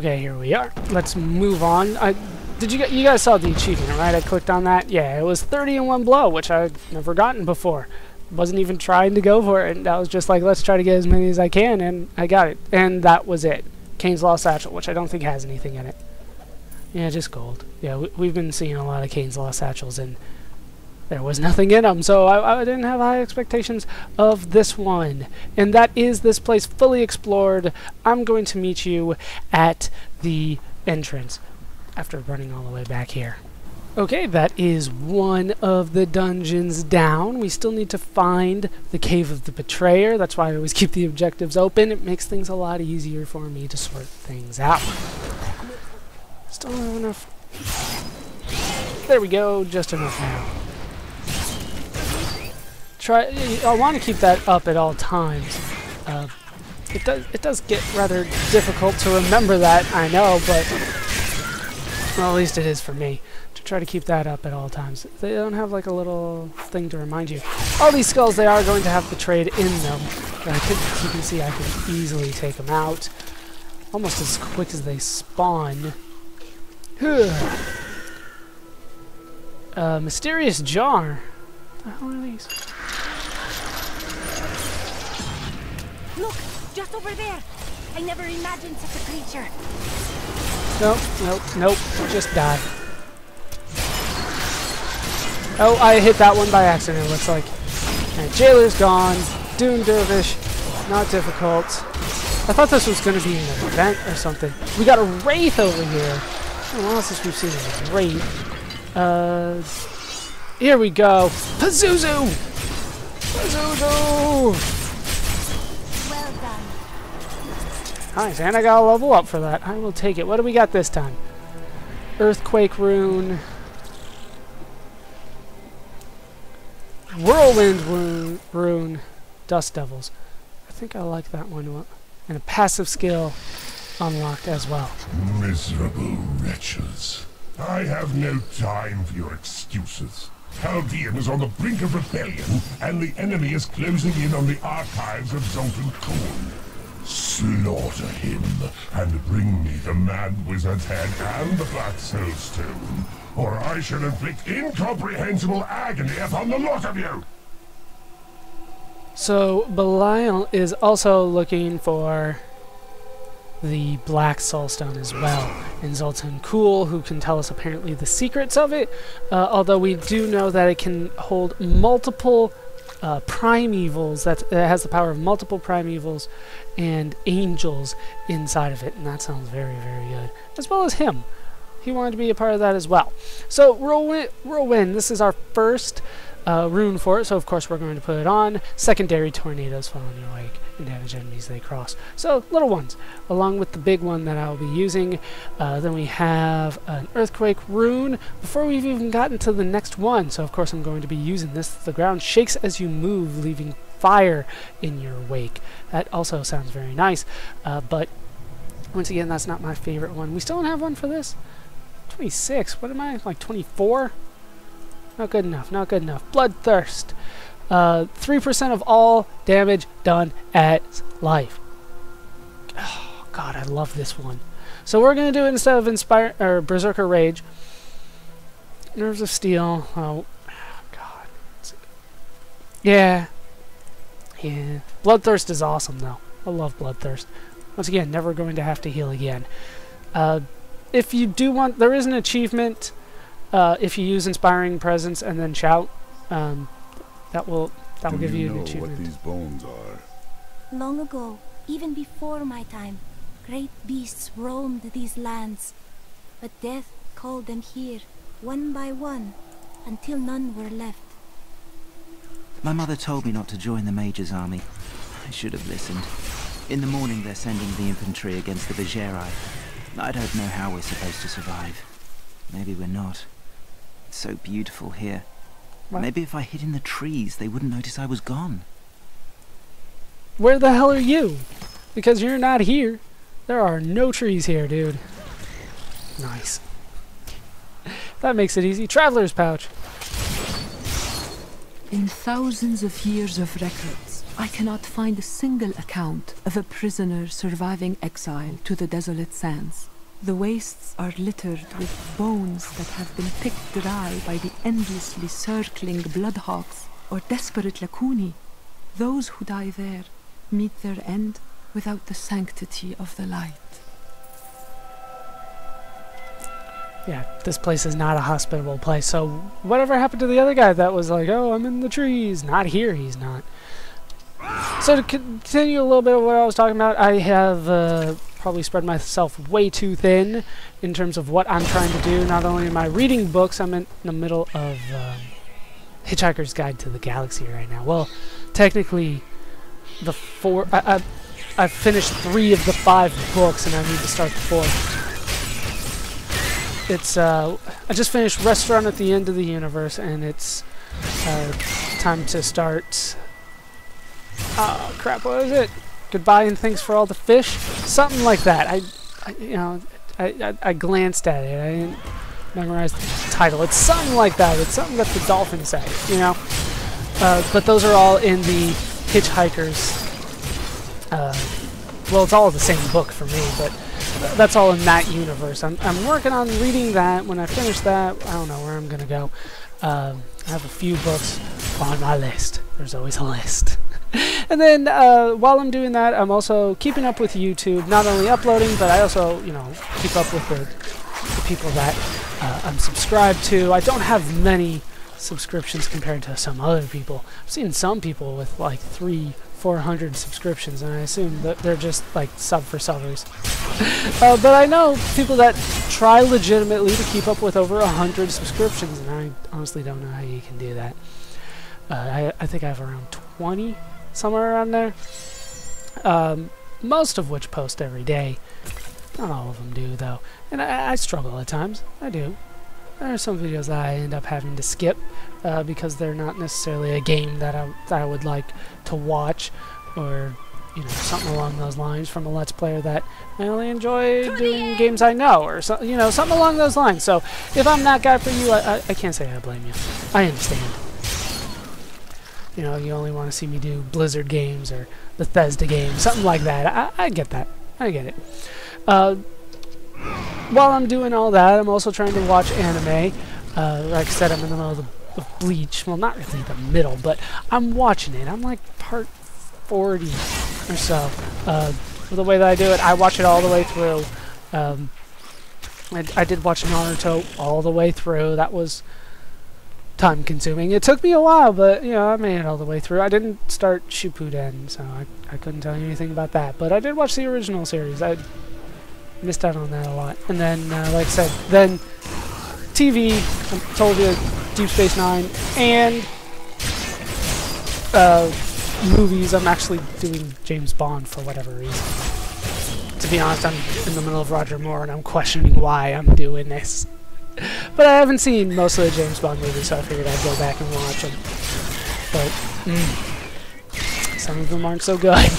Okay, here we are. Let's move on. I, did you you guys saw the achievement, right? I clicked on that. Yeah, it was 30 in one blow, which I'd never gotten before. Wasn't even trying to go for it, and I was just like, let's try to get as many as I can, and I got it. And that was it. Kane's Lost Satchel, which I don't think has anything in it. Yeah, just gold. Yeah, we, we've been seeing a lot of Kane's Lost Satchels, and there was nothing in them, so I, I, didn't have high expectations of this one. And that is this place fully explored. I'm going to meet you at the entrance after running all the way back here. Okay, that is one of the dungeons down. We still need to find the Cave of the Betrayer. That's why I always keep the objectives open. It makes things a lot easier for me to sort things out. Still have enough. There we go, just enough now try. I want to keep that up at all times. Uh, it does. It does get rather difficult to remember that. I know, but well, at least it is for me to try to keep that up at all times. They don't have like a little thing to remind you. All these skulls, they are going to have betrayed in them. I could, you can see, I can easily take them out almost as quick as they spawn. uh, mysterious jar. What the hell are these? Over there. I never imagined such a creature. Nope, nope, nope. Just die. Oh, I hit that one by accident, looks like. And Jailer's gone. Doom Dervish. Not difficult. I thought this was going to be an event or something. We got a Wraith over here. Oh, what else we've seen a Wraith? Uh, here we go. Pazuzu! Pazuzu! Nice, and I got a level up for that. I will take it. What do we got this time? Earthquake Rune. Whirlwind Rune. rune Dust Devils. I think I like that one. And a passive skill unlocked as well. Miserable wretches. I have no time for your excuses. Caldeum is on the brink of rebellion, and the enemy is closing in on the archives of Zoltun Kulle. Slaughter him, and bring me the Mad Wizard's head and the Black Soul Stone, or I shall inflict incomprehensible agony upon the lot of you! So, Belial is also looking for the Black Soulstone as well. And Zoltun Kulle, who can tell us apparently the secrets of it, uh, although we do know that it can hold multiple uh, primevals that, has the power of multiple primevals and angels inside of it, and that sounds very, very good. As well as him. He wanted to be a part of that as well. So, Whirlwind, this is our first uh, rune for it, so of course we're going to put it on. Secondary tornadoes fall in your wake damage enemies they cross. So, little ones, along with the big one that I'll be using. Uh, then we have an Earthquake rune before we've even gotten to the next one. So, of course, I'm going to be using this. The ground shakes as you move, leaving fire in your wake. That also sounds very nice, uh, but once again, that's not my favorite one. We still don't have one for this? 26. What am I? Like 24? Not good enough. Not good enough. Bloodthirst. 3% uh, of all damage done at life. Oh, God, I love this one. So we're going to do it instead of Inspire or Berserker Rage. Nerves of Steel. Oh, God. Yeah. Yeah. Bloodthirst is awesome, though. I love Bloodthirst. Once again, never going to have to heal again. Uh, if you do want... There is an achievement uh, if you use Inspiring Presence and then Shout. Um, that will that will give you, you know an achievement. what these bones are? Long ago, even before my time, great beasts roamed these lands. But death called them here, one by one, until none were left. My mother told me not to join the Major's army. I should have listened. In the morning they're sending the infantry against the Bergerae. I don't know how we're supposed to survive. Maybe we're not. It's so beautiful here. What? Maybe if I hid in the trees, they wouldn't notice I was gone. Where the hell are you? Because you're not here. There are no trees here, dude. Nice. that makes it easy. Traveler's pouch. In thousands of years of records, I cannot find a single account of a prisoner surviving exile to the desolate sands. The wastes are littered with bones that have been picked dry by the endlessly circling bloodhawks or desperate Lakuni. Those who die there meet their end without the sanctity of the light. Yeah, this place is not a hospitable place. So whatever happened to the other guy that was like, oh, I'm in the trees? Not here, he's not. So to continue a little bit of what I was talking about, I have uh, probably spread myself way too thin in terms of what I'm trying to do. Not only am I reading books, I'm in the middle of um, Hitchhiker's Guide to the Galaxy right now. Well, technically, the four. I, I, I've finished three of the five books, and I need to start the fourth. It's uh, I just finished Restaurant at the End of the Universe, and it's uh, time to start. Oh crap! What is it? Goodbye and thanks for all the fish. Something like that. I, I you know, I, I, I glanced at it. I didn't memorize the title. It's something like that. It's something that the dolphins say. You know. Uh, but those are all in the Hitchhikers. Uh, well, it's all the same book for me, but that's all in that universe. I'm, I'm working on reading that. When I finish that, I don't know where I'm going to go. Um, I have a few books on my list. There's always a list. And then uh, while I'm doing that, I'm also keeping up with YouTube, not only uploading, but I also, you know, keep up with the, the people that uh, I'm subscribed to. I don't have many subscriptions compared to some other people. I've seen some people with like three, 400 subscriptions, and I assume that they're just like sub for subbers. uh, but I know people that try legitimately to keep up with over 100 subscriptions, and I honestly don't know how you can do that. Uh, I, I think I have around 20, somewhere around there. Um, most of which post every day. Not all of them do, though. And I, I struggle at times. I do. There are some videos that I end up having to skip uh, because they're not necessarily a game that I, that I would like to watch or you know something along those lines from a let's player that I only enjoy doing games I know or so, you know something along those lines. So if I'm not that guy for you, I, I, I can't say I blame you. I understand. You know, you only want to see me do Blizzard games or Bethesda games, something like that. I, I get that. I get it. Uh, while I'm doing all that, I'm also trying to watch anime. Uh, like I said, I'm in the middle of, the, of Bleach. Well, not really the middle, but I'm watching it. I'm like part 40 or so. Uh, the way that I do it, I watch it all the way through. Um, I, I did watch Naruto all the way through. That was time consuming. It took me a while, but you know, I made it all the way through. I didn't start Shippuden, so I, I couldn't tell you anything about that. But I did watch the original series. I missed out on that a lot. And then, uh, like I said, then TV, I told you, Deep Space Nine, and uh, movies. I'm actually doing James Bond for whatever reason. To be honest, I'm in the middle of Roger Moore, and I'm questioning why I'm doing this. But I haven't seen most of the James Bond movies, so I figured I'd go back and watch them. But mm, some of them aren't so good.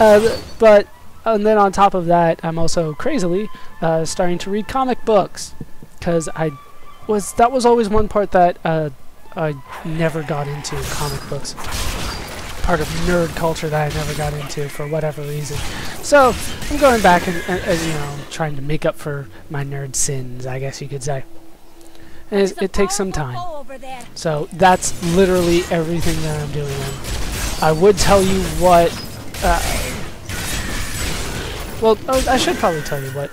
uh, but and then on top of that, I'm also crazily uh, starting to read comic books because I was that was always one part that uh, I never got into comic books. Part of nerd culture that I never got into for whatever reason. So I'm going back and, and, and you know trying to make up for my nerd sins, I guess you could say. And it, it takes some time. So that's literally everything that I'm doing. I would tell you what. Uh, well, oh, I should probably tell you what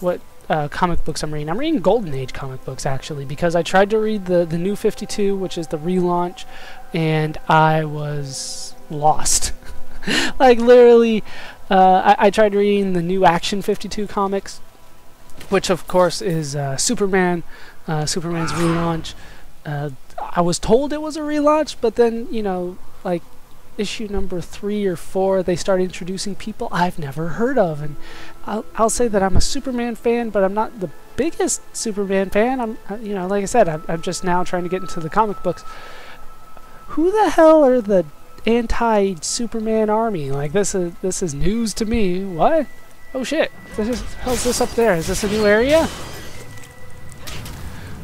what uh, comic books I'm reading. I'm reading Golden Age comic books actually because I tried to read the the new 52, which is the relaunch, and I was lost. like literally, uh, I, I, tried reading the new Action 52 comics, which of course is uh, Superman, uh, Superman's relaunch. Uh, I was told it was a relaunch, but then you know, like issue number three or four, they start introducing people I've never heard of, and I'll, I'll say that I'm a Superman fan, but I'm not the biggest Superman fan. I'm, uh, you know, like I said, I'm, I'm just now trying to get into the comic books. Who the hell are the anti-Superman army? Like this is this is news to me. What? Oh shit! This is, how's this up there? Is this a new area?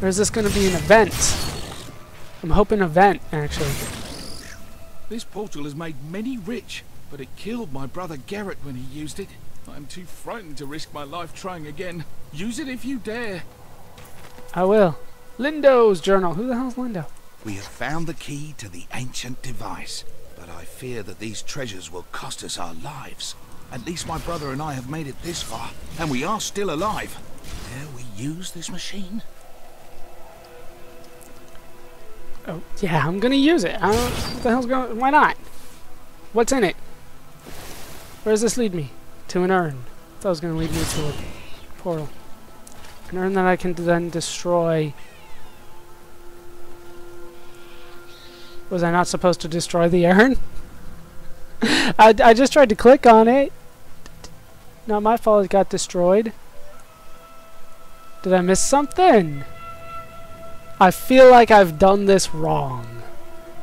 Or is this going to be an event? I'm hoping event actually. This portal has made many rich, but it killed my brother Garrett when he used it. I'm too frightened to risk my life trying again. Use it if you dare. I will. Lindo's journal. Who the hell's Lindo? We have found the key to the ancient device, but I fear that these treasures will cost us our lives. At least my brother and I have made it this far, and we are still alive. Dare we use this machine? Oh, yeah, I'm gonna use it. What the hell's going Why not? What's in it? Where does this lead me? To an urn. That was gonna lead me to a portal. An urn that I can then destroy. Was I not supposed to destroy the urn? I, I just tried to click on it. Not my fault it got destroyed. Did I miss something? I feel like I've done this wrong.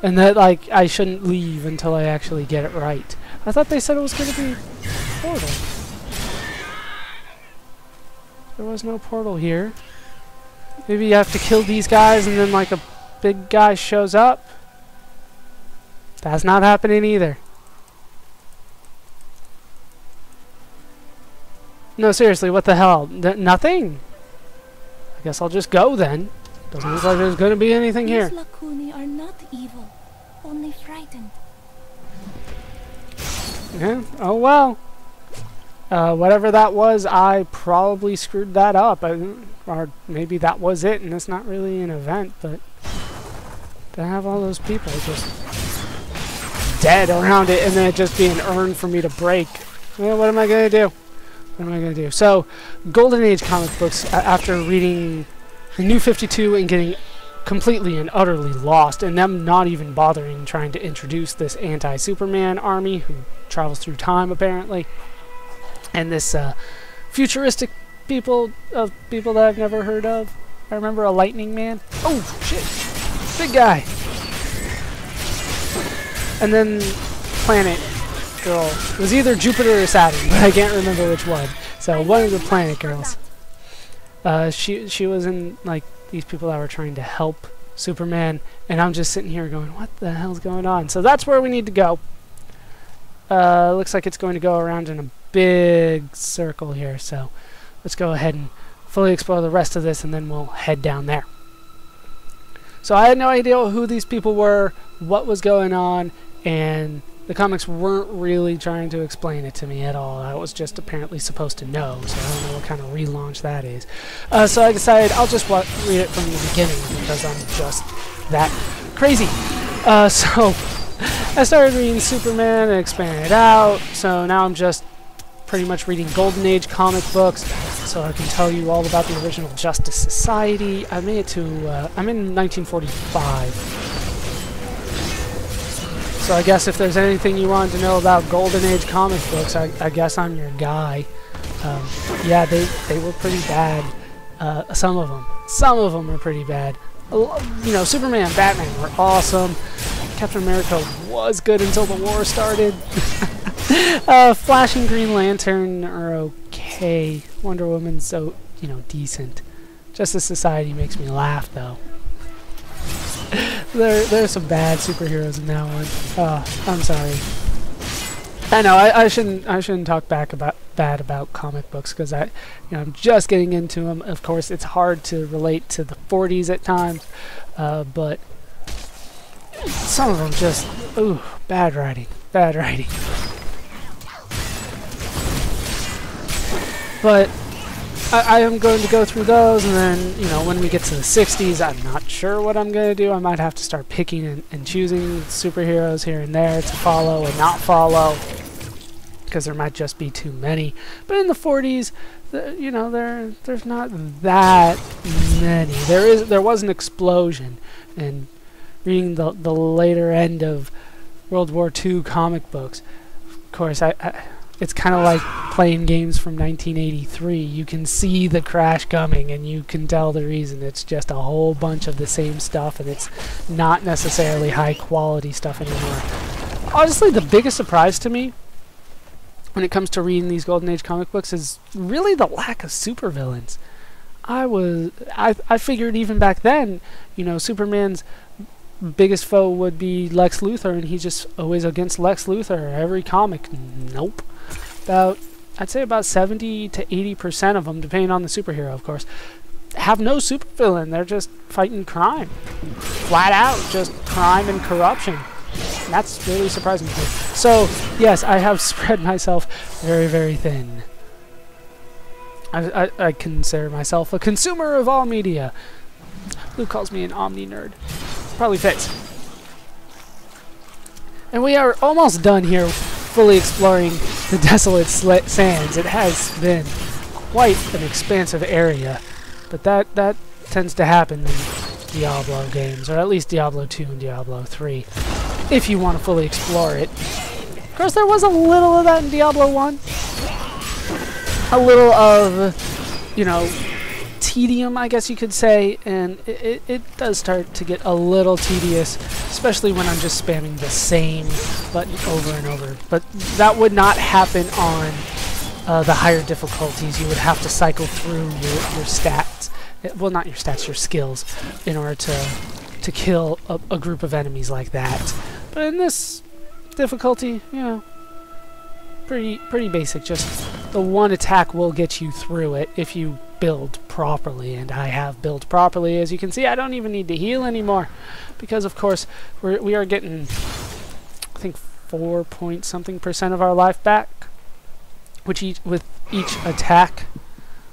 And that, like, I shouldn't leave until I actually get it right. I thought they said it was going to be portal. There was no portal here. Maybe you have to kill these guys and then, like, a big guy shows up? That's not happening either. No, seriously, what the hell? Th nothing? I guess I'll just go then. Doesn't look like there's going to be anything here. These Lakuni are not evil, only frightened. Yeah. Oh well. Uh, whatever that was, I probably screwed that up. I, or maybe that was it, and it's not really an event, but to have all those people just dead around it, and then it just be an urn for me to break. Well, what am I gonna do? What am I gonna do? So, Golden Age comic books. after reading the New 52 and getting completely and utterly lost, and them not even bothering trying to introduce this anti-Superman army who travels through time apparently, and this uh, futuristic people of people that I've never heard of. I remember a Lightning Man. Oh shit, big guy. And then Planet Girl it was either Jupiter or Saturn, but I can't remember which one. So one of the Planet Girls. Uh, she she was in like these people that were trying to help Superman, and I'm just sitting here going, "What the hell's going on?" So that's where we need to go. Uh, looks like it's going to go around in a big circle here. So let's go ahead and fully explore the rest of this, and then we'll head down there. So I had no idea who these people were, what was going on, and the comics weren't really trying to explain it to me at all. I was just apparently supposed to know, so I don't know what kind of relaunch that is. Uh, so I decided I'll just read it from the beginning because I'm just that crazy. Uh, so I started reading Superman and expanded out. So now I'm just pretty much reading Golden Age comic books, so I can tell you all about the original Justice Society. I made it to uh, I'm in 1945. So I guess if there's anything you wanted to know about Golden Age comic books, I, I guess I'm your guy. Um, yeah, they, they were pretty bad. Uh, some of them. Some of them were pretty bad. You know, Superman, Batman were awesome. Captain America was good until the war started. uh, Flash and Green Lantern are okay. Wonder Woman's so, you know, decent. Justice Society makes me laugh, though. There, there's some bad superheroes in that one. Oh, I'm sorry. I know I, I shouldn't I shouldn't talk back about bad about comic books because I you know I'm just getting into them. Of course, it's hard to relate to the 40s at times, uh, but some of them just ooh bad writing, bad writing. But I, I am going to go through those, and then, you know, when we get to the 60s, I'm not sure what I'm going to do. I might have to start picking and, and choosing superheroes here and there to follow and not follow, because there might just be too many. But in the 40s, the, you know, there there's not that many. There is there was an explosion, and reading the the later end of World War II comic books, of course, I, I it's kind of like playing games from 1983. You can see the crash coming and you can tell the reason. It's just a whole bunch of the same stuff and it's not necessarily high quality stuff anymore. Honestly, the biggest surprise to me when it comes to reading these Golden Age comic books is really the lack of supervillains. I was I I figured even back then, you know, Superman's biggest foe would be Lex Luthor, and he's just always against Lex Luthor. Every comic, nope. About, I'd say about 70 to 80% of them, depending on the superhero, of course, have no supervillain. They're just fighting crime. Flat out, just crime and corruption. And that's really surprising to me. So, yes, I have spread myself very, very thin. I, I, I consider myself a consumer of all media. Luke calls me an omni nerd. Probably fits. And we are almost done here, fully exploring the desolate sands. It has been quite an expansive area, but that that tends to happen in Diablo games, or at least Diablo 2 and Diablo 3, if you want to fully explore it. Of course, there was a little of that in Diablo 1. A little of, you know, tedium, I guess you could say, and it, it, it, does start to get a little tedious, especially when I'm just spamming the same button over and over. But that would not happen on uh, the higher difficulties. You would have to cycle through your, your stats, eh, well, not your stats, your skills, in order to to kill a, a group of enemies like that. But in this difficulty, you know, pretty pretty basic. Just the one attack will get you through it if you build properly, and I have built properly. As you can see, I don't even need to heal anymore, because of course we're, we are getting, I think, four point something percent of our life back, which each with each attack.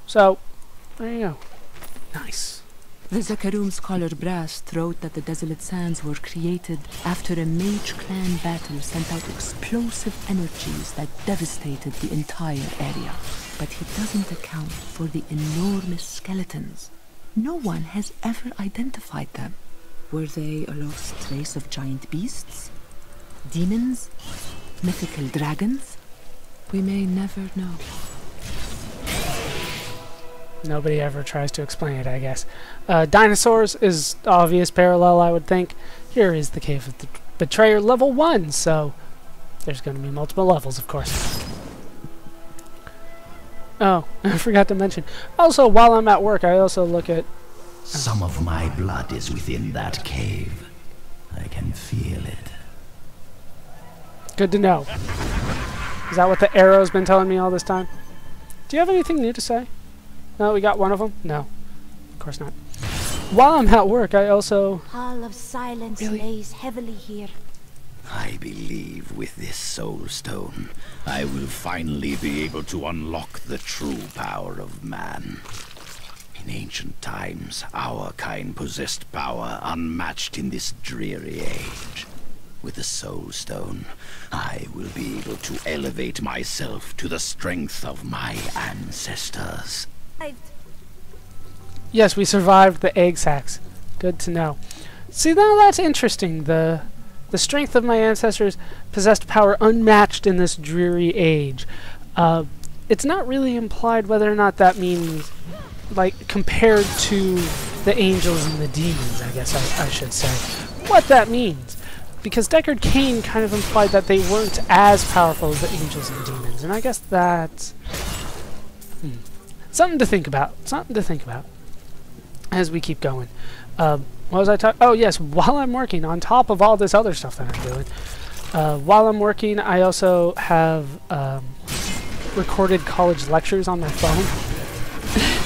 So there you go. Nice. The Zakarum scholar Brast wrote that the Desolate Sands were created after a mage clan battle sent out explosive energies that devastated the entire area. But he doesn't account for the enormous skeletons. No one has ever identified them. Were they a lost trace of giant beasts? Demons? Mythical dragons? We may never know. Nobody ever tries to explain it, I guess. Uh, dinosaurs is obvious parallel, I would think. Here is the Cave of the Betrayer level 1, so there's going to be multiple levels, of course. Oh, I forgot to mention. Also, while I'm at work, I also look at... Some of my blood is within that cave. I can feel it. Good to know. Is that what the arrow's been telling me all this time? Do you have anything new to say? No, we got one of them? No. Of course not. While I'm at work, I also... Hall of Silence Really? lays heavily here. I believe with this soul stone, I will finally be able to unlock the true power of man. In ancient times, our kind possessed power unmatched in this dreary age. With the soul stone, I will be able to elevate myself to the strength of my ancestors. Yes, we survived the egg sacs. Good to know. See, now that's interesting. The the strength of my ancestors possessed power unmatched in this dreary age. Uh, it's not really implied whether or not that means, like, compared to the angels and the demons, I guess I, I should say. What that means. Because Deckard Cain kind of implied that they weren't as powerful as the angels and demons. And I guess that... Hmm. Something to think about. Something to think about as we keep going. Um, what was I talking? Oh yes, while I'm working, on top of all this other stuff that I'm doing, uh, while I'm working, I also have um, recorded college lectures on my phone.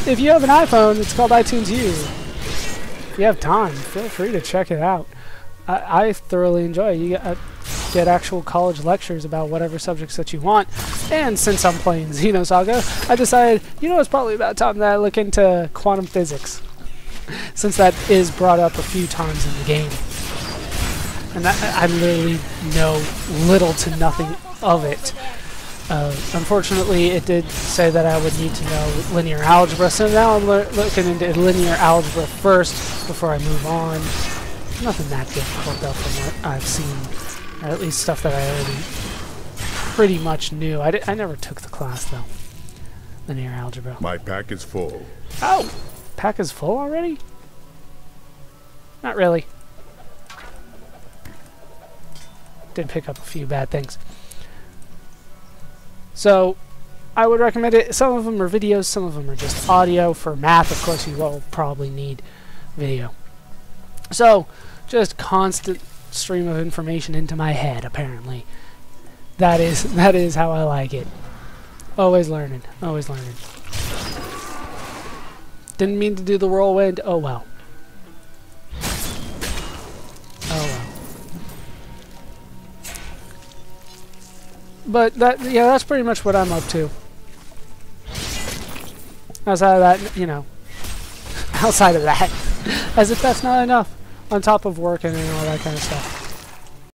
if you have an iPhone, it's called iTunes U. If you have time, feel free to check it out. I, I thoroughly enjoy it. You uh, get actual college lectures about whatever subjects that you want. And since I'm playing Xenosaga, I decided, you know, it's probably about time that I look into quantum physics since that is brought up a few times in the game. And that, I literally know little to nothing of it. Uh, unfortunately, it did say that I would need to know linear algebra, so now I'm looking into linear algebra first before I move on. Nothing that difficult, though, from what I've seen, or at least stuff that I already pretty much knew. I, I never took the class, though. Linear algebra. My pack is full. Oh! Pack is full already? Not really. Did pick up a few bad things. So, I would recommend it. Some of them are videos, some of them are just audio. For math, of course, you will probably need video. So, just constant stream of information into my head. Apparently, that is that is how I like it. Always learning, always learning. Didn't mean to do the whirlwind. Oh well. Oh well. But that, yeah, that's pretty much what I'm up to. Outside of that, you know, outside of that, as if that's not enough, on top of working and all that kind of stuff.